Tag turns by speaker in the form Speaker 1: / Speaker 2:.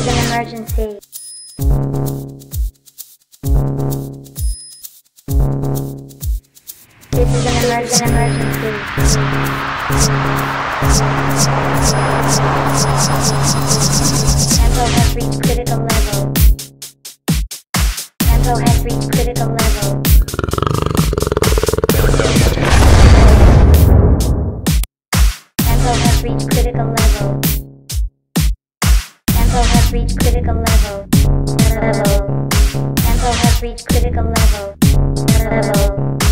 Speaker 1: is an emergency. This is an emergency. Tempo has reached critical level. Tempo has reached critical level. Tempo has reached critical level reached critical level. Level. Reached critical level. Level.